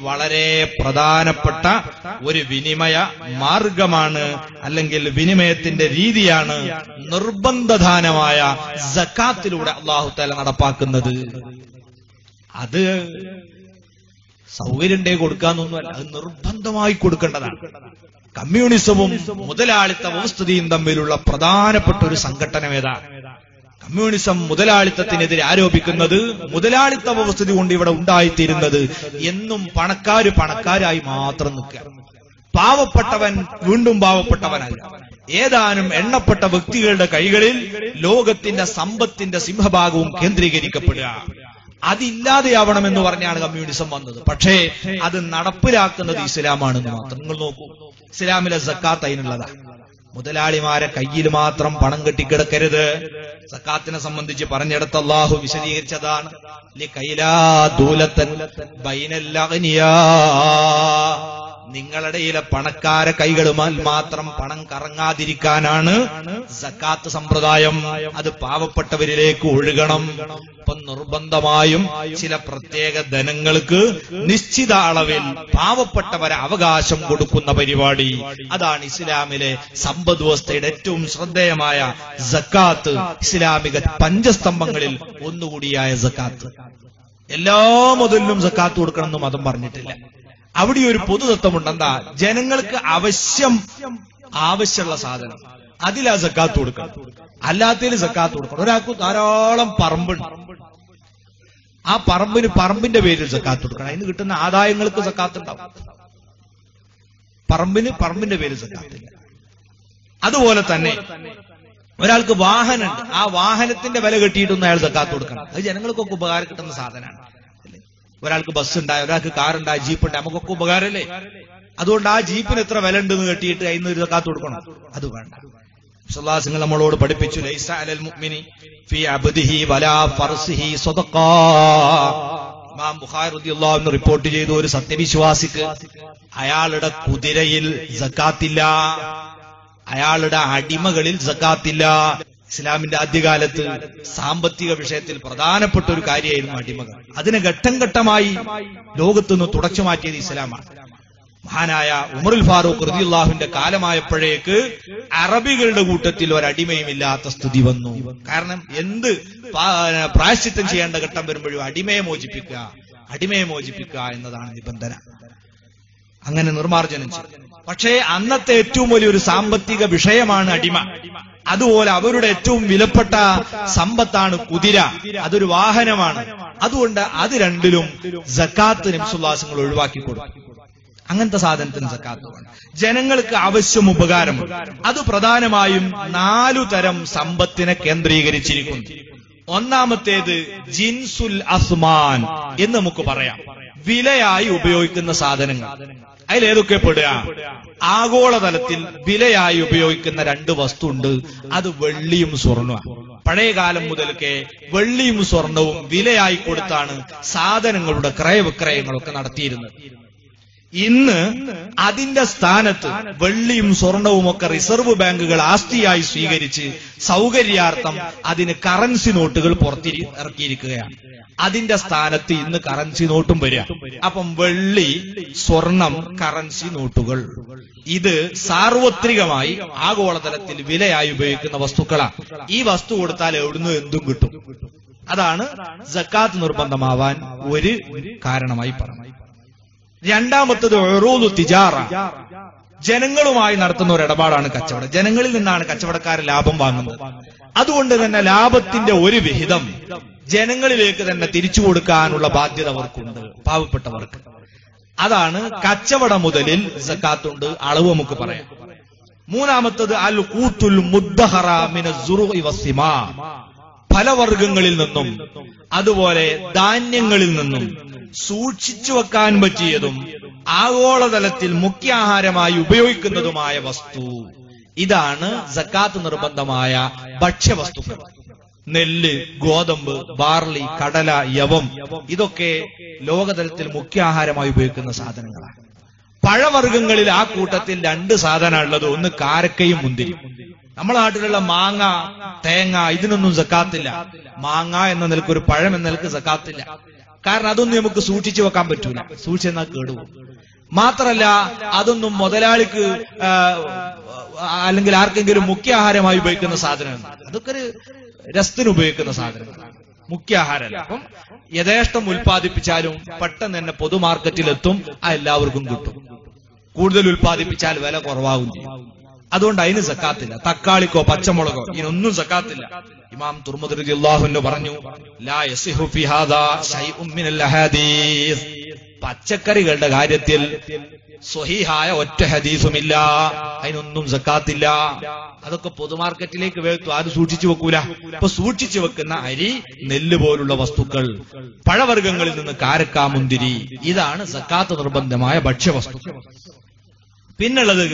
വളരെ പ്രധാനപ്പെട്ട ഒരു വിനിമയ മാർഗമാണ് അല്ലെങ്കിൽ വിനിമയത്തിന്റെ രീതിയാണ് നിർബന്ധദാനമായ സക്കാത്തിലൂടെ അള്ളാഹു തല നടപ്പാക്കുന്നത്. അത് സൗകര്യണ്ടേ കൊടുക്കാന്നൊന്നുമല്ല. അത് നിർബന്ധമായി കൊടുക്കേണ്ടതാണ്. കമ്മ്യൂണിസവും മുതലാളിത്ത വ്യവസ്ഥിതിയും തമ്മിലുള്ള പ്രധാനപ്പെട്ട ഒരു സംഘടന ഏതാണ്? കമ്മ്യൂണിസം മുതലാളിത്തത്തിനെതിരെ ആരോപിക്കുന്നത് മുതലാളിത്ത വ്യവസ്ഥിതി കൊണ്ട് ഇവിടെ ഉണ്ടായിത്തീരുന്നത് എന്നും പണക്കാര് പണക്കാരായി മാത്രം നിൽക്കുക. പാവപ്പെട്ടവൻ വീണ്ടും പാവപ്പെട്ടവനല്ല. ഏതാനും എണ്ണപ്പെട്ട വ്യക്തികളുടെ കൈകളിൽ ലോകത്തിന്റെ സമ്പത്തിന്റെ സിംഹഭാഗവും കേന്ദ്രീകരിക്കപ്പെടുക. അതില്ലാതെയാവണമെന്ന് പറഞ്ഞാണ് കമ്മ്യൂണിസം വന്നത്. പക്ഷേ അത് നടപ്പിലാക്കുന്നത് ഇസ്ലാമാണെന്ന് മാത്രം. നിങ്ങൾ നോക്കൂ. ഇസ്ലാമിലെ സക്കാത്ത് അതിനുള്ളതാണ് മുതലാളിമാരെ കയ്യിൽ മാത്രം പണം കെട്ടിക്കിടക്കരുത്. സക്കാത്തിനെ സംബന്ധിച്ച് പറഞ്ഞെടുത്ത അള്ളാഹു വിശദീകരിച്ചതാണ്. കൈലാ ദൂലത്തൻ ബൈനല്ലഗ്നിയാ. നിങ്ങളുടെയിലെ പണക്കാര കൈകളുമാൽ മാത്രം പണം കറങ്ങാതിരിക്കാനാണ് സക്കാത്ത് സമ്പ്രദായം. അത് പാവപ്പെട്ടവരിലേക്ക് ഒഴുകണം. ഇപ്പൊ നിർബന്ധമായും ചില പ്രത്യേക ധനങ്ങൾക്ക് നിശ്ചിത അളവിൽ പാവപ്പെട്ടവരെ അവകാശം കൊടുക്കുന്ന പരിപാടി. അതാണ് ഇസ്ലാമിലെ സമ്പദ് വ്യവസ്ഥയുടെ ഏറ്റവും ശ്രദ്ധേയമായ സക്കാത്ത്. ഇസ്ലാമിക പഞ്ചസ്തംഭങ്ങളിൽ ഒന്നുകൂടിയായ സക്കാത്ത്. എല്ലാ മുതലിലും സക്കാത്ത് കൊടുക്കണം എന്ന് മതം പറഞ്ഞിട്ടില്ല. അവിടെ ഒരു പൊതുതത്വമുണ്ട് എന്താ ജനങ്ങൾക്ക് ആവശ്യം ആവശ്യമുള്ള സാധനം. അതിലാ സക്കാത്ത് കൊടുക്കണം അല്ലാത്തതിൽ സക്കാത്ത് കൊടുക്കണം. ഒരാൾക്ക് ധാരാളം പറമ്പുണ്ട് ആ പറമ്പിന് പറമ്പിന്റെ പേരിൽ സക്കാത്ത് കൊടുക്കണം. അതിന് കിട്ടുന്ന ആദായങ്ങൾക്ക് സക്കാത്ത് ഉണ്ടാവും. പറമ്പിന് പറമ്പിന്റെ പേരിൽ സക്കാത്തില്ല അതുപോലെ തന്നെ ഒരാൾക്ക് വാഹനമുണ്ട്. ആ വാഹനത്തിന്റെ വില കെട്ടിയിട്ടൊന്നും അയാൾ സക്കാത്ത് കൊടുക്കണം. അത് ജനങ്ങൾക്കൊക്കെ ഉപകാരം കിട്ടുന്ന സാധനമാണ്. ഒരാൾക്ക് ബസ് ഉണ്ടായി ഒരാൾക്ക് കാർ ഉണ്ടായി ജീപ്പ് ഉണ്ടായി. നമുക്കൊക്കെ ഉപകാരമല്ലേ? അതുകൊണ്ട് ആ ജീപ്പിന് എത്ര വില ഉണ്ടെന്ന് കെട്ടിയിട്ട് അതിന് ഒരു കാത്തു കൊടുക്കണം. അത് വേണ്ട. സുല്ലാസിങ്ങൾ നമ്മളോട് പഠിപ്പിച്ചു റിപ്പോർട്ട് ചെയ്തു ഒരു സത്യവിശ്വാസിക്ക് അയാളുടെ കുതിരയിൽ ജക്കാത്തില്ല അയാളുടെ അടിമകളിൽ സക്കാത്തില്ല. ഇസ്ലാമിന്റെ ആദ്യകാലത്ത് സാമ്പത്തിക വിഷയത്തിൽ പ്രധാനപ്പെട്ട ഒരു കാര്യമായിരുന്നു അടിമകൾ. അതിനെ ഘട്ടം ഘട്ടമായി ലോകത്തുനിന്ന് തുടച്ചു മാറ്റിയത് ഇസ്ലാമാണ്. മഹാനായ ഉമറുൽ ഫാറൂഖ് റതിയുള്ളാഹുവിന്റെ കാലമായപ്പോഴേക്ക് അറബികളുടെ കൂട്ടത്തിൽ ഒരടിമയും ഇല്ലാത്ത സ്ഥിതി വന്നു. കാരണം എന്ത് പ്രായശ്ചിത്തം ചെയ്യേണ്ട ഘട്ടം വരുമ്പോഴും അടിമയെ മോചിപ്പിക്കുക അടിമയെ മോചിപ്പിക്കുക എന്നതാണ് നിബന്ധന. അങ്ങനെ നിർമാർജനം ചെയ്തു. പക്ഷേ അന്നത്തെ ഏറ്റവും വലിയൊരു സാമ്പത്തിക വിഷയമാണ് അടിമ. അതുപോലെ അവരുടെ ഏറ്റവും വിലപ്പെട്ട സമ്പത്താണ് കുതിര. അതൊരു വാഹനമാണ്. അതുകൊണ്ട് അത് രണ്ടിലും ജക്കാത്ത് നിംസുല്ലാസങ്ങൾ ഒഴിവാക്കി കൊടുക്കും അങ്ങനത്തെ സാധനത്തിന് സക്കാത്ത് ജനങ്ങൾക്ക് ആവശ്യം ഉപകാരമുണ്ട്. അത് പ്രധാനമായും നാലു തരം സമ്പത്തിനെ കേന്ദ്രീകരിച്ചിരിക്കുന്നു. ഒന്നാമത്തേത് ജിൻസുൽ അസ്മാൻ എന്ന് നമുക്ക് പറയാം. വിലയായി ഉപയോഗിക്കുന്ന സാധനങ്ങൾ. അതിലേതൊക്കെ പെടുക ആഗോളതലത്തിൽ വിലയായി ഉപയോഗിക്കുന്ന രണ്ട് വസ്തു ഉണ്ട് അത് വെള്ളിയും സ്വർണവും പഴയ കാലം മുതൽക്കേ വെള്ളിയും സ്വർണവും വിലയായി കൊടുത്താണ് സാധനങ്ങളുടെ ക്രയവിക്രയങ്ങളൊക്കെ നടത്തിയിരുന്നത്. ഇന്ന് അതിന്റെ സ്ഥാനത്ത് വെള്ളിയും സ്വർണവും ഒക്കെ റിസർവ് ബാങ്കുകൾ ആസ്തിയായി സ്വീകരിച്ച് സൗകര്യാർത്ഥം അതിന് കറൻസി നോട്ടുകൾ പുറത്തിരി ഇറക്കിയിരിക്കുകയാണ്. അതിന്റെ സ്ഥാനത്ത് ഇന്ന് കറൻസി നോട്ടും വരിക. അപ്പം വെള്ളി സ്വർണം കറൻസി നോട്ടുകൾ. ഇത് സാർവത്രികമായി ആഗോളതലത്തിൽ വിലയായി ഉപയോഗിക്കുന്ന വസ്തുക്കളാണ്. ഈ വസ്തു കൊടുത്താൽ എവിടുന്ന് എന്തും കിട്ടും. അതാണ് ജക്കാത്ത് നിർബന്ധമാവാൻ ഒരു കാരണമായി പറഞ്ഞു രണ്ടാമത്തത് ഒറൂദു തിജാറ. ജനങ്ങളുമായി നടത്തുന്ന ഒരു ഇടപാടാണ് കച്ചവടം. ജനങ്ങളിൽ നിന്നാണ് കച്ചവടക്കാർ ലാഭം വാങ്ങുന്നത്. അതുകൊണ്ട് തന്നെ ലാഭത്തിന്റെ ഒരു വിഹിതം ജനങ്ങളിലേക്ക് തന്നെ തിരിച്ചു കൊടുക്കാനുള്ള ബാധ്യത അവർക്കുണ്ട്. പാവപ്പെട്ടവർക്ക്. അതാണ് കച്ചവട മുതലിൽ സക്കാത്തുണ്ട്. അളവ് നമുക്ക് പറയാം. മൂന്നാമത്തത് അൽ കൂത്തുൽ മുദ്ദഹറ വസ്സിമാ ഫലവർഗങ്ങളിൽ നിന്നും അതുപോലെ ധാന്യങ്ങളിൽ നിന്നും സൂക്ഷിച്ചു വെക്കാൻ പറ്റിയതും ആഗോളതലത്തിൽ മുഖ്യാഹാരമായി ഉപയോഗിക്കുന്നതുമായ വസ്തു. ഇതാണ് സക്കാത്ത് നിർബന്ധമായ ഭക്ഷ്യവസ്തുക്കൾ. നെല്ല് ഗോതമ്പ് ബാർലി കടല യവം ഇതൊക്കെ ലോകതലത്തിൽ മുഖ്യാഹാരമായി ഉപയോഗിക്കുന്ന സാധനങ്ങളാണ്. പഴവർഗങ്ങളിൽ ആ കൂട്ടത്തിൽ രണ്ട് സാധനമാണ് ഉള്ളത്. ഒന്ന് കാരക്കയും മുന്തിരി. നമ്മുടെ നാട്ടിലുള്ള മാങ്ങ തേങ്ങ ഇതിനൊന്നും സക്കാത്തില്ല. മാങ്ങ എന്ന നിലയ്ക്ക് ഒരു പഴം എന്ന നിലയ്ക്ക് സക്കാത്തില്ല. കാരണം അതൊന്നും നമുക്ക് സൂക്ഷിച്ചു വെക്കാൻ പറ്റൂല. സൂക്ഷിച്ചെന്നാൽ കേടുപോകും. മാത്രല്ല അതൊന്നും മുതലാളിക്ക് അല്ലെങ്കിൽ ആർക്കെങ്കിലും മുഖ്യ ആഹാരമായി ഉപയോഗിക്കുന്ന സാധനമാണ്. അതൊക്കെ ഒരു രസത്തിന് ഉപയോഗിക്കുന്ന സാധനമാണ് മുഖ്യ ആഹാരമല്ല അപ്പം യഥേഷ്ടം ഉൽപ്പാദിപ്പിച്ചാലും പെട്ടെന്ന് തന്നെ പൊതുമാർക്കറ്റിലെത്തും ആ എല്ലാവർക്കും കിട്ടും. കൂടുതൽ ഉൽപ്പാദിപ്പിച്ചാൽ വില കുറവാകും അതുകൊണ്ട് അതിന് സക്കാത്തില്ല. തക്കാളിക്കോ പച്ചമുളകോ ഇതിനൊന്നും സക്കാത്തില്ല. ഇമാം തുർമുദ് പറഞ്ഞു ലാ യസിഹു ഫിഹാദാ ശൈഉം മിനൽ അഹാദീസ്. പച്ചക്കറികളുടെ കാര്യത്തിൽ സ്വഹീഹായ ഒറ്റ ഹദീസുമില്ല. അതിനൊന്നും സക്കാത്തില്ല. അതൊക്കെ പൊതുമാർക്കറ്റിലേക്ക് വേർത്തു ആരും സൂക്ഷിച്ചു വെക്കൂല. ഇപ്പൊ സൂക്ഷിച്ചു വെക്കുന്ന അരി നെല്ല് പോലുള്ള വസ്തുക്കൾ പഴവർഗങ്ങളിൽ നിന്ന് കാരക്കാമുന്തിരി ഇതാണ് സക്കാത്ത് നിർബന്ധമായ ഭക്ഷ്യവസ്തുക്കൾ പിന്നുള്ളത്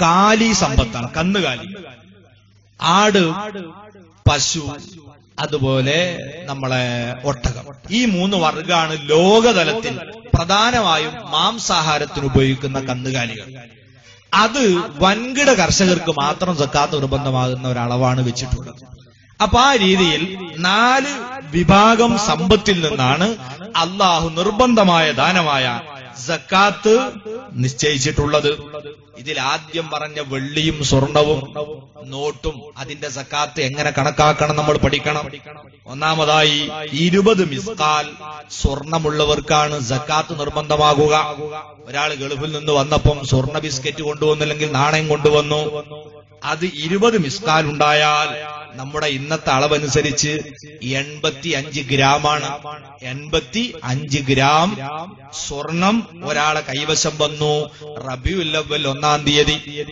കാലി സമ്പത്താണ് കന്നുകാലി. ആട് പശു അതുപോലെ നമ്മളെ ഒട്ടകം. ഈ മൂന്ന് വർഗമാണ് ലോകതലത്തിൽ പ്രധാനമായും മാംസാഹാരത്തിന് ഉപയോഗിക്കുന്ന കന്നുകാലികൾ. അത് വൻകിട കർഷകർക്ക് മാത്രം സക്കാത്ത് നിർബന്ധമാകുന്ന ഒരളവാണ് വെച്ചിട്ടുള്ളത്. അപ്പൊ ആ രീതിയിൽ നാല് വിഭാഗം സമ്പത്തിൽ നിന്നാണ് അള്ളാഹു നിർബന്ധമായ ദാനമായ സക്കാത്ത് നിശ്ചയിച്ചിട്ടുള്ളത്. ഇതിൽ ആദ്യം പറഞ്ഞ വെള്ളിയും സ്വർണവും നോട്ടും അതിന്റെ സക്കാത്ത് എങ്ങനെ കണക്കാക്കണം നമ്മൾ പഠിക്കണം. ഒന്നാമതായി ഇരുപത് മിസ്കാൽ സ്വർണമുള്ളവർക്കാണ് സക്കാത്ത് നിർബന്ധമാകുക. ഒരാൾ ഗൾഫിൽ നിന്ന് വന്നപ്പം സ്വർണ ബിസ്ക്കറ്റ് കൊണ്ടുവന്നില്ലെങ്കിൽ നാണയം കൊണ്ടുവന്നു. അത് ഇരുപത് മിസ്കാൽ ഉണ്ടായാൽ നമ്മുടെ ഇന്നത്തെ അളവനുസരിച്ച് എൺപത്തി അഞ്ച് ഗ്രാമാണ്. എൺപത്തി അഞ്ച് ഗ്രാം സ്വർണം ഒരാളെ കൈവശം വന്നു റബിയുൽ അവൽ ഒന്നാം തീയതി.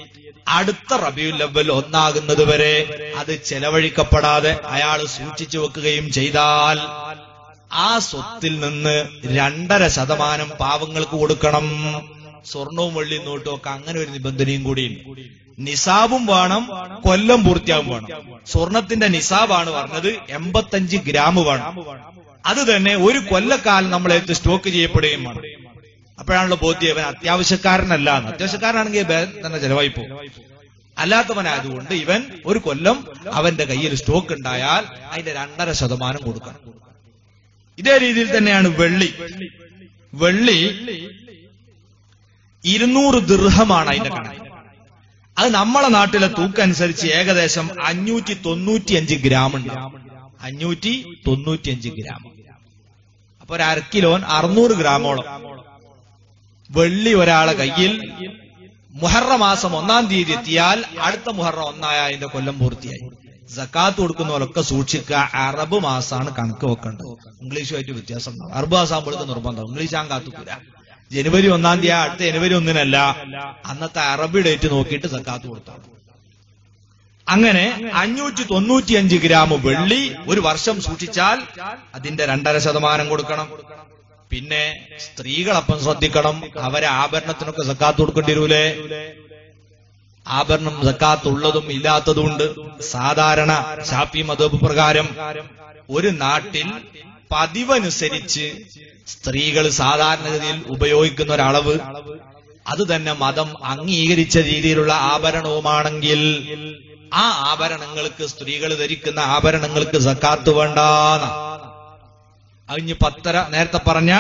അടുത്ത റബിയുൽ ലവൽ ഒന്നാകുന്നത് വരെ അത് ചെലവഴിക്കപ്പെടാതെ അയാൾ സൂക്ഷിച്ചു വെക്കുകയും ചെയ്താൽ ആ സ്വത്തിൽ നിന്ന് രണ്ടര ശതമാനം പാവങ്ങൾക്ക് കൊടുക്കണം. സ്വർണവും വെള്ളിയും നോട്ടും ഒക്കെ അങ്ങനെ ഒരു നിബന്ധനയും കൂടിയുണ്ട്. നിസാബും വേണം കൊല്ലം പൂർത്തിയാവും വേണം. സ്വർണത്തിന്റെ നിസാബാണ് പറഞ്ഞത് എൺപത്തഞ്ച് ഗ്രാം വേണം. അത് തന്നെ ഒരു കൊല്ലക്കാലം നമ്മളെടുത്ത് സ്റ്റോക്ക് ചെയ്യപ്പെടുകയും വേണം. അപ്പോഴാണല്ലോ ബോധ്യം ഇവൻ അത്യാവശ്യക്കാരനല്ല. അത്യാവശ്യക്കാരനാണെങ്കിൽ തന്നെ ചെലവായി പോകും അല്ലാത്തവനായതുകൊണ്ട് ഇവൻ ഒരു കൊല്ലം അവന്റെ കയ്യിൽ സ്റ്റോക്ക് ഉണ്ടായാൽ അതിന്റെ രണ്ടര ശതമാനം കൊടുക്കണം. ഇതേ രീതിയിൽ തന്നെയാണ് വെള്ളി. വെള്ളി ഇരുന്നൂറ് ദീർഘമാണ് അതിന്റെ കണക്ക്. അത് നമ്മളെ നാട്ടിലെ തൂക്കനുസരിച്ച് ഏകദേശം അഞ്ഞൂറ്റി തൊണ്ണൂറ്റിയഞ്ച് ഗ്രാം ഉണ്ട് അഞ്ഞൂറ്റി തൊണ്ണൂറ്റിയഞ്ച് ഗ്രാം. അപ്പൊ ഒരു അരക്കിലോൻ കിലോൻ അറുന്നൂറ് ഗ്രാമോളം. വെള്ളി ഒരാളെ കയ്യിൽ മുഹറ മാസം ഒന്നാം തീയതി എത്തിയാൽ അടുത്ത മുഹറ ഒന്നായ അതിന്റെ കൊല്ലം പൂർത്തിയായി. സക്കാത്ത് കൊടുക്കുന്നവരൊക്കെ സൂക്ഷിക്കുക. അറബ് മാസമാണ് കണക്ക് വെക്കേണ്ടത്. ഇംഗ്ലീഷുമായിട്ട് വ്യത്യാസം ഉണ്ടാവും അറബ് മാസം ആകുമ്പോഴേക്ക് നിർബന്ധം ഇംഗ്ലീഷ് ആൻ കാത്തുക്കൂല. ജനുവരി ഒന്നാം തീയതി അടുത്ത ജനുവരി ഒന്നിനല്ല അന്നത്തെ അറബി ഡേറ്റ് നോക്കിയിട്ട് സക്കാത്ത് കൊടുത്താണ് അങ്ങനെ അഞ്ഞൂറ്റി തൊണ്ണൂറ്റിയഞ്ച് ഗ്രാം വെള്ളി ഒരു വർഷം സൂക്ഷിച്ചാൽ അതിന്റെ രണ്ടര ശതമാനം കൊടുക്കണം. പിന്നെ സ്ത്രീകളപ്പം ശ്രദ്ധിക്കണം അവരെ ആഭരണത്തിനൊക്കെ സക്കാത്ത് കൊടുക്കേണ്ടി വരൂലേ? ആഭരണം സക്കാത്തുള്ളതും ഇല്ലാത്തതും ഉണ്ട്. സാധാരണ ഷാഫി മതബ് പ്രകാരം ഒരു നാട്ടിൽ പതിവനുസരിച്ച് സ്ത്രീകൾ സാധാരണഗതിയിൽ ഉപയോഗിക്കുന്ന ഒരളവ്. അത് തന്നെ മതം അംഗീകരിച്ച രീതിയിലുള്ള ആഭരണവുമാണെങ്കിൽ ആ ആഭരണങ്ങൾക്ക് സ്ത്രീകൾ ധരിക്കുന്ന ആഭരണങ്ങൾക്ക് സക്കാത്ത് വേണ്ടാന്ന. അതിഞ്ഞ് പത്തര നേരത്തെ പറഞ്ഞ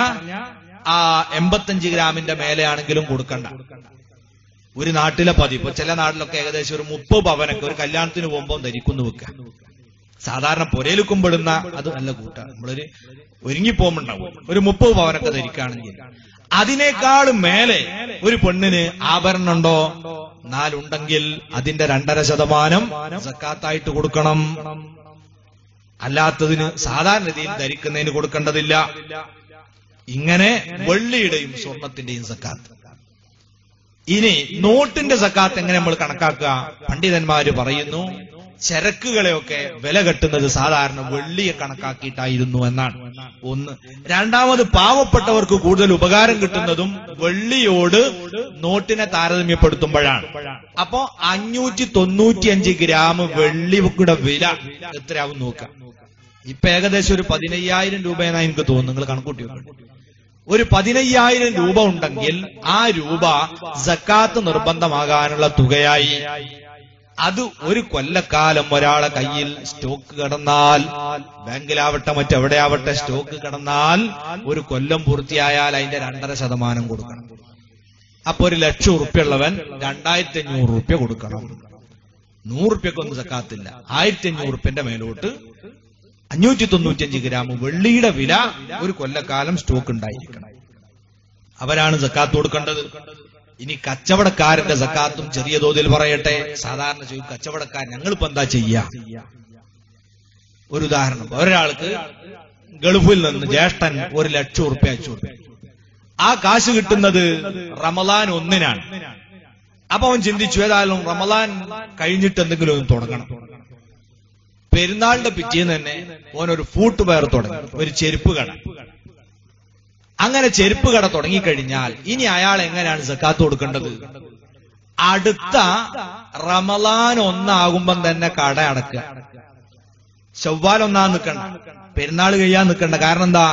ആ എൺപത്തഞ്ച് ഗ്രാമിന്റെ മേലെയാണെങ്കിലും കൊടുക്കണ്ട. ഒരു നാട്ടിലെ പതിവ് ചില നാട്ടിലൊക്കെ ഏകദേശം ഒരു മുപ്പത് പവനൊക്കെ ഒരു കല്യാണത്തിന് പോകുമ്പോൾ ധരിക്കുന്നു വെക്കുക സാധാരണ പുരയിലുക്കുമ്പോഴുന്ന അത് നല്ല കൂട്ടാണ് നമ്മളൊരു ഒരുങ്ങിപ്പോകുമ്പോണ്ടാവും. ഒരു മുപ്പത് പവനൊക്കെ ധരിക്കുകയാണെങ്കിൽ. അതിനേക്കാളും മേലെ ഒരു പെണ്ണിന് ആഭരണം ഉണ്ടോ നാലുണ്ടെങ്കിൽ അതിന്റെ രണ്ടര ശതമാനം സക്കാത്തായിട്ട് കൊടുക്കണം. അല്ലാത്തതിന് സാധാരണ രീതിയിൽ ധരിക്കുന്നതിന് കൊടുക്കേണ്ടതില്ല. ഇങ്ങനെ വെള്ളിയുടെയും സ്വർണത്തിന്റെയും സക്കാത്ത്. ഇനി നോട്ടിന്റെ സക്കാത്ത് എങ്ങനെ നമ്മൾ കണക്കാക്കുക? പണ്ഡിതന്മാര് പറയുന്നു ചരക്കുകളെയൊക്കെ വില കെട്ടുന്നത് സാധാരണ വെള്ളിയെ കണക്കാക്കിയിട്ടായിരുന്നു എന്നാണ്. ഒന്ന്. രണ്ടാമത് പാവപ്പെട്ടവർക്ക് കൂടുതൽ ഉപകാരം കിട്ടുന്നതും വെള്ളിയോട് നോട്ടിനെ താരതമ്യപ്പെടുത്തുമ്പോഴാണ്. അപ്പോ അഞ്ഞൂറ്റി തൊണ്ണൂറ്റിയഞ്ച് ഗ്രാം വെള്ളിയുടെ വില എത്രയാവും നോക്കാം ഇപ്പൊ ഏകദേശം ഒരു പതിനയ്യായിരം രൂപയെന്നാ എനിക്ക് തോന്നുന്നു നിങ്ങൾ കണക്കൂട്ടി ഒരു പതിനയ്യായിരം രൂപ ഉണ്ടെങ്കിൽ ആ രൂപ സക്കാത്ത് നിർബന്ധമാകാനുള്ള തുകയായി അത് ഒരു കൊല്ലക്കാലം ഒരാളെ കയ്യിൽ സ്റ്റോക്ക് കിടന്നാൽ ബാങ്കിലാവട്ടെ മറ്റെവിടെയാവട്ടെ സ്റ്റോക്ക് കടന്നാൽ ഒരു കൊല്ലം പൂർത്തിയായാൽ അതിന്റെ രണ്ടര ശതമാനം കൊടുക്കണം. അപ്പൊ ഒരു ലക്ഷം ഉറുപ്പ്യുള്ളവൻ രണ്ടായിരത്തി അഞ്ഞൂറ് ഉറുപ്പ്യ കൊടുക്കണം. നൂറുപ്യക്കൊന്നും സക്കാത്തില്ല. ആയിരത്തി അഞ്ഞൂറ് ഉറുപ്പ്യന്റെ മേലോട്ട് അഞ്ഞൂറ്റി തൊണ്ണൂറ്റിയഞ്ച് ഗ്രാം വെള്ളിയുടെ വില ഒരു കൊല്ലക്കാലം സ്റ്റോക്ക് ഉണ്ടായിരിക്കണം. അവരാണ് സക്കാത്ത് കൊടുക്കേണ്ടത്. ഇനി കച്ചവടക്കാരന്റെ സക്കാത്തും ചെറിയ തോതിൽ പറയട്ടെ. സാധാരണ ചെയ്യും കച്ചവടക്കാരൻ ഞങ്ങളിപ്പോ എന്താ ചെയ്യാ? ഒരു ഉദാഹരണം ഒരാൾക്ക് ഗൾഫിൽ നിന്ന് ജ്യേഷ്ഠൻ ഒരു ലക്ഷം ഉറുപ്പ്യ അയച്ചു ആ കാശ് കിട്ടുന്നത് റമലാൻ ഒന്നിനാണ്. അപ്പൊ അവൻ ചിന്തിച്ചു ഏതായാലും റമലാൻ കഴിഞ്ഞിട്ട് എന്തെങ്കിലും ഒന്ന് തുടങ്ങണം. പെരുന്നാളിന്റെ പിറ്റേന്ന് തന്നെ ഓൻ ഒരു ഫൂട്ട് വെയർ തുടങ്ങി ഒരു ചെരുപ്പ് കട. അങ്ങനെ ചെരുപ്പ് കട തുടങ്ങിക്കഴിഞ്ഞാൽ ഇനി അയാൾ എങ്ങനെയാണ് സക്കാത്ത് കൊടുക്കേണ്ടത്? അടുത്ത റമലാൻ ഒന്നാകുമ്പം തന്നെ കട അടക്കുക ചൊവ്വാൽ ഒന്നാ നിൽക്കണ്ട. പെരുന്നാൾ കഴിയാൻ നിൽക്കണ്ട. കാരണം എന്താ?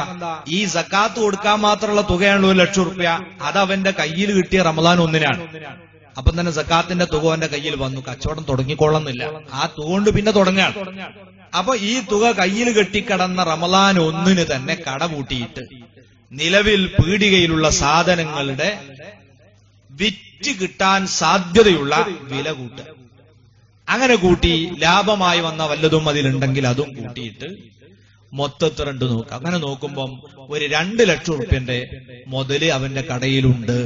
ഈ സക്കാത്ത് കൊടുക്കാൻ മാത്രമുള്ള തുകയാണല്ലോ ഒരു ലക്ഷം റുപ്യ. അത് അവന്റെ കയ്യിൽ കിട്ടിയ റമലാൻ ഒന്നിനാണ്. അപ്പം തന്നെ സക്കാത്തിന്റെ തുക അവന്റെ കയ്യിൽ വന്നു. കച്ചവടം തുടങ്ങിക്കൊള്ളുന്നില്ല. ആ തുക കൊണ്ട് പിന്നെ തുടങ്ങാണ്. അപ്പൊ ഈ തുക കയ്യിൽ കെട്ടിക്കടന്ന റമലാൻ ഒന്നിന് തന്നെ കട പൂട്ടിയിട്ട് നിലവിൽ പീടികയിലുള്ള സാധനങ്ങളുടെ വിറ്റ് കിട്ടാൻ സാധ്യതയുള്ള വില കൂട്ടുക അങ്ങനെ കൂട്ടി ലാഭമായി വന്ന വല്ലതും അതിലുണ്ടെങ്കിൽ അതും കൂട്ടിയിട്ട് മൊത്തത്തിൽ രണ്ട് നോക്കുക അങ്ങനെ നോക്കുമ്പം ഒരു രണ്ട് ലക്ഷം ഉറുപ്പ്യന്റെ മുതൽ അവന്റെ കടയിലുണ്ട്.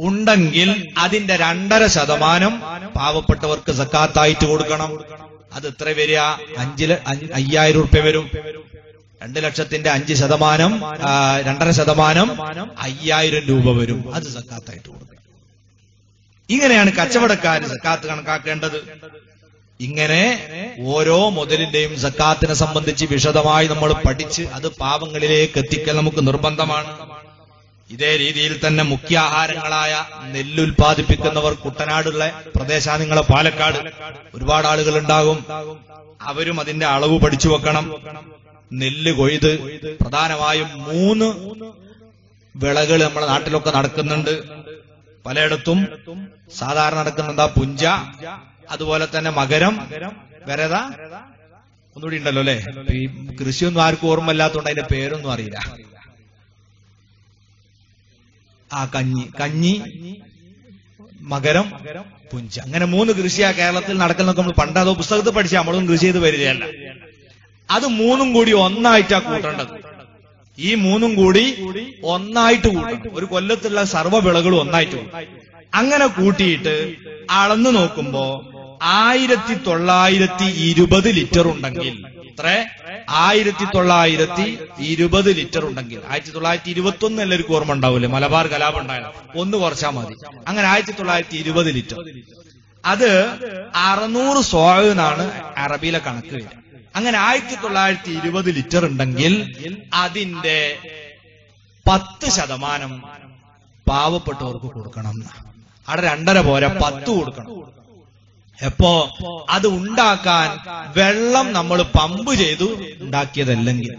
ഉണ്ടെങ്കിൽ അതിന്റെ രണ്ടര ശതമാനം പാവപ്പെട്ടവർക്ക് സക്കാത്തായിട്ട് കൊടുക്കണം. അത് എത്ര വരിക? അഞ്ചിൽ അഞ്ച് അയ്യായിരം ഉറുപ്പ്യ വരും. രണ്ട് ലക്ഷത്തിന്റെ അഞ്ച് ശതമാനം രണ്ടര ശതമാനം അയ്യായിരം രൂപ വരും. അത് സക്കാത്തായിട്ട് കൊടുക്കും ഇങ്ങനെയാണ് കച്ചവടക്കാർ സക്കാത്ത് കണക്കാക്കേണ്ടത്. ഇങ്ങനെ ഓരോ മുതലിന്റെയും സക്കാത്തിനെ സംബന്ധിച്ച് വിശദമായി നമ്മൾ പഠിച്ച് അത് പാവങ്ങളിലേക്ക് എത്തിക്കൽ നമുക്ക് നിർബന്ധമാണ്. ഇതേ രീതിയിൽ തന്നെ മുഖ്യാഹാരങ്ങളായ നെല്ലുൽപാദിപ്പിക്കുന്നവർ കുട്ടനാടുള്ള പ്രദേശമാണ് നിങ്ങളെ പാലക്കാട് ഒരുപാട് ആളുകൾ ഉണ്ടാകും അവരും അതിന്റെ അളവ് പഠിച്ചു വെക്കണം. നെല്ല് കൊയ്ത് പ്രധാനമായും മൂന്ന് വിളകൾ നമ്മുടെ നാട്ടിലൊക്കെ നടക്കുന്നുണ്ട്. പലയിടത്തും സാധാരണ നടക്കുന്നുണ്ട് ആ പുഞ്ച അതുപോലെ തന്നെ മകരം വരത ഒന്നുകൂടി ഉണ്ടല്ലോ അല്ലെ? ഈ കൃഷിയൊന്നും ആർക്കും ഓർമ്മയില്ലാത്തതുകൊണ്ട് അതിന്റെ പേരൊന്നും അറിയില്ല. ആ കഞ്ഞി കഞ്ഞി മകരം പുഞ്ച. അങ്ങനെ മൂന്ന് കൃഷിയാ കേരളത്തിൽ നടക്കുന്നൊക്കെ നമ്മൾ പണ്ട് അതോ പുസ്തകത്തിൽ പഠിച്ച നമ്മളും കൃഷി ചെയ്ത് വരികയല്ല അത് മൂന്നും കൂടി ഒന്നായിട്ടാ കൂട്ടേണ്ടത്. ഈ മൂന്നും കൂടി ഒന്നായിട്ട് കൂട്ടണം. ഒരു കൊല്ലത്തുള്ള സർവ വിളകളും ഒന്നായിട്ട് കൂട്ടണം. അങ്ങനെ കൂട്ടിയിട്ട് അളന്നു നോക്കുമ്പോ ആയിരത്തി തൊള്ളായിരത്തി ഇരുപത് ലിറ്റർ ഉണ്ടെങ്കിൽ എത്ര? ആയിരത്തി തൊള്ളായിരത്തി ഇരുപത് ലിറ്റർ ഉണ്ടെങ്കിൽ ആയിരത്തി തൊള്ളായിരത്തി ഇരുപത്തി ഒന്ന് എല്ലാവർക്കും ഓർമ്മ ഉണ്ടാവില്ലേ മലബാർ കലാപം ഉണ്ടായാലും ഒന്ന് കുറച്ചാൽ മതി. അങ്ങനെ ആയിരത്തി തൊള്ളായിരത്തി ഇരുപത് ലിറ്റർ. അത് അറുന്നൂറ് സോയെന്നാണ് അറബിയിലെ കണക്ക് വരിക. അങ്ങനെ ആയിരത്തി തൊള്ളായിരത്തി ഇരുപത് ലിറ്റർ ഉണ്ടെങ്കിൽ അതിന്റെ പത്ത് ശതമാനം പാവപ്പെട്ടവർക്ക് കൊടുക്കണം. അവിടെ രണ്ടര പോരാ പത്ത് കൊടുക്കണം. എപ്പോ? അത് ഉണ്ടാക്കാൻ വെള്ളം നമ്മൾ പമ്പ് ചെയ്തു ഉണ്ടാക്കിയതല്ലെങ്കിൽ.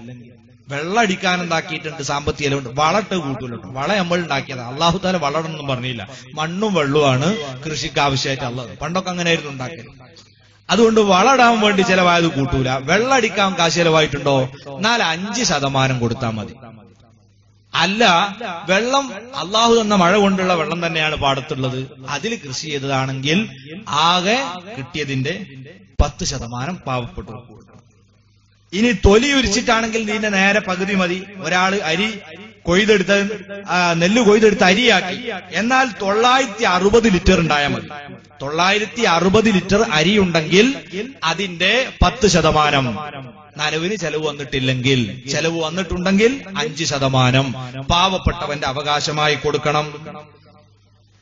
വെള്ളം അടിക്കാൻ ഉണ്ടാക്കിയിട്ടുണ്ട് സാമ്പത്തിക ഇലവുണ്ട്. വളട്ട് കൂട്ടൂലുണ്ട് വള നമ്മൾ ഉണ്ടാക്കിയത്. അള്ളാഹു താല പറഞ്ഞില്ല. മണ്ണും വെള്ളവുമാണ് കൃഷിക്ക് ആവശ്യമായിട്ട് ഉള്ളത്. പണ്ടൊക്കെ അങ്ങനെയായിരുന്നു ഉണ്ടാക്കിയത്. അതുകൊണ്ട് വളടാൻ വേണ്ടി ചെലവായത് കൂട്ടൂല. വെള്ളടിക്കാൻ കാശ് ചെലവായിട്ടുണ്ടോ? എന്നാൽ അഞ്ച് ശതമാനം കൊടുത്താൽ മതി. അല്ല വെള്ളം അള്ളാഹു തന്ന മഴ കൊണ്ടുള്ള വെള്ളം തന്നെയാണ് പാടത്തുള്ളത്. അതിൽ കൃഷി ചെയ്തതാണെങ്കിൽ ആകെ കിട്ടിയതിന്റെ പത്ത് ശതമാനം പാവപ്പെട്ടു. ഇനി തൊലി ഉരിച്ചിട്ടാണെങ്കിൽ ഇതിന്റെ നേരെ പകുതി മതി. ഒരാൾ അരി കൊയ്തെടുത്ത് നെല്ല് കൊയ്തെടുത്ത് അരിയാക്കി. എന്നാൽ തൊള്ളായിരത്തി അറുപത് ലിറ്റർ ഉണ്ടായാൽ മതി. തൊള്ളായിരത്തി അറുപത് ലിറ്റർ അരി ഉണ്ടെങ്കിൽ അതിന്റെ പത്ത് ശതമാനം. നനവിന് ചെലവ് വന്നിട്ടില്ലെങ്കിൽ ചെലവ് വന്നിട്ടുണ്ടെങ്കിൽ അഞ്ച് ശതമാനം. പാവപ്പെട്ടവന്റെ അവകാശമായി കൊടുക്കണം.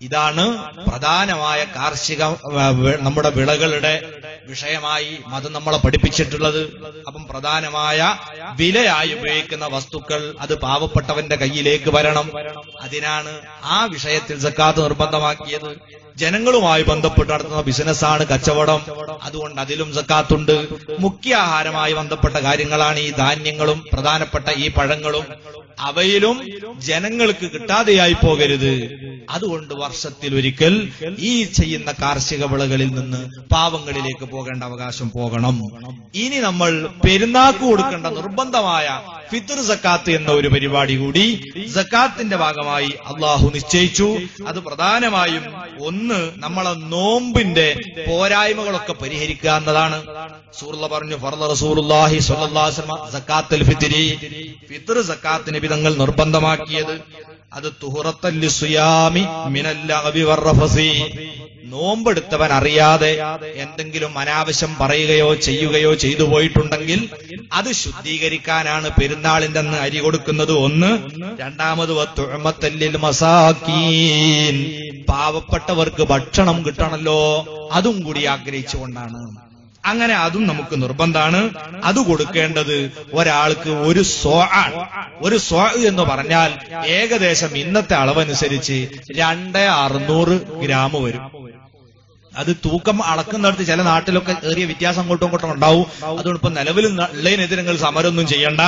ഇതാണ് പ്രധാനമായ കാർഷിക നമ്മുടെ വിളകളുടെ വിഷയമായി മതം നമ്മളെ പഠിപ്പിച്ചിട്ടുള്ളത്. അപ്പം പ്രധാനമായ വിലയായി ഉപയോഗിക്കുന്ന വസ്തുക്കൾ അത് പാവപ്പെട്ടവന്റെ കയ്യിലേക്ക് വരണം. അതിനാണ് ആ വിഷയത്തിൽ സക്കാത്ത് നിർബന്ധമാക്കിയത്. ജനങ്ങളുമായി ബന്ധപ്പെട്ട് നടത്തുന്ന ബിസിനസ്സാണ് കച്ചവടം. അതുകൊണ്ട് അതിലും സക്കാത്തുണ്ട്. മുഖ്യ ആഹാരമായി ബന്ധപ്പെട്ട കാര്യങ്ങളാണ് ഈ ധാന്യങ്ങളും പ്രധാനപ്പെട്ട ഈ പഴങ്ങളും. അവയിലും ജനങ്ങൾക്ക് കിട്ടാതെയായി പോകരുത്. അതുകൊണ്ട് വർഷത്തിൽ ഒരിക്കൽ ഈ ചെയ്യുന്ന കാർഷിക വിളകളിൽ നിന്ന് പാവങ്ങളിലേക്ക് പോകേണ്ട അവകാശം പോകണം. ഇനി നമ്മൾ പെരുന്നാക്ക് കൊടുക്കേണ്ട നിർബന്ധമായ ഫിത്തർ സക്കാത്ത് എന്ന ഒരു പരിപാടി കൂടി സക്കാത്തിന്റെ ഭാഗമായി അള്ളാഹു നിശ്ചയിച്ചു. അത് പ്രധാനമായും ഒന്ന് നമ്മളെ നോമ്പിന്റെ പോരായ്മകളൊക്കെ പരിഹരിക്കുക എന്നതാണ്. സൂറുള്ള പറഞ്ഞു ഫർദ വസല്ലം സക്കാത്തുൽ ഫിത്രി. ഫിത്ർ സക്കാത്തിന് വിധങ്ങൾ നിർബന്ധമാക്കിയത്. അത് തുഹറത്തല്ലി സുയാമി മിനല്ല വർറഫസി നോമ്പെടുത്തവൻ അറിയാതെ എന്തെങ്കിലും അനാവശ്യം പറയുകയോ ചെയ്യുകയോ ചെയ്തു പോയിട്ടുണ്ടെങ്കിൽ അത് ശുദ്ധീകരിക്കാനാണ് പെരുന്നാളിന്റെ അന്ന് അരി കൊടുക്കുന്നത്. ഒന്ന്. രണ്ടാമത് തുഴമത്തല്ലിൽ മസാക്കീൻ പാവപ്പെട്ടവർക്ക് ഭക്ഷണം കിട്ടണല്ലോ. അതും കൂടി ആഗ്രഹിച്ചുകൊണ്ടാണ്. അങ്ങനെ അതും നമുക്ക് നിർബന്ധമാണ് അത് കൊടുക്കേണ്ടത് ഒരാൾക്ക് ഒരു സോ ഒരു സോ എന്ന് പറഞ്ഞാൽ ഏകദേശം ഇന്നത്തെ അളവനുസരിച്ച് രണ്ട് അറുന്നൂറ് ഗ്രാം വരും. അത് തൂക്കം അളക്കുന്നിടത്ത് ചില നാട്ടിലൊക്കെ ഏറിയ വ്യത്യാസം അങ്ങോട്ടും ഇങ്ങോട്ടും ഉണ്ടാവും. അതുകൊണ്ട് ഇപ്പൊ നിലവിൽ ഉള്ളതിനെതിരെ നിങ്ങൾ സമരമൊന്നും ചെയ്യണ്ട.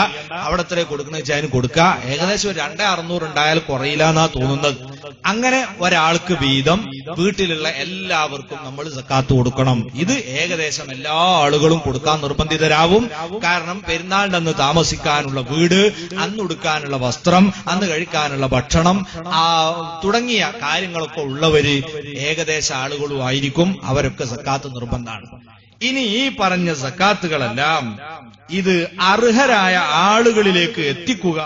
അവിടെ എത്ര കൊടുക്കുന്ന വെച്ചാൽ അതിന് കൊടുക്കുക ഏകദേശം ഒരു രണ്ടേ അറുന്നൂറ് ഉണ്ടായാൽ കുറയില്ല എന്നാ തോന്നുന്നത്. അങ്ങനെ ഒരാൾക്ക് വീതം വീട്ടിലുള്ള എല്ലാവർക്കും നമ്മൾ സക്കാത്ത് കൊടുക്കണം. ഇത് ഏകദേശം എല്ലാ ആളുകളും കൊടുക്കാൻ നിർബന്ധിതരാവും. കാരണം പെരുന്നാളിന്റെ അന്ന് താമസിക്കാനുള്ള വീട് അന്ന് ഉടുക്കാനുള്ള വസ്ത്രം അന്ന് കഴിക്കാനുള്ള ഭക്ഷണം ആ തുടങ്ങിയ കാര്യങ്ങളൊക്കെ ഉള്ളവര് ഏകദേശ ആളുകളും ആയിരിക്കും. അവരൊക്കെ സക്കാത്ത് നിർബന്ധമാണ് ഇനി ഈ പറഞ്ഞ സക്കാത്തുകളെല്ലാം ഇത് അർഹരായ ആളുകളിലേക്ക് എത്തിക്കുക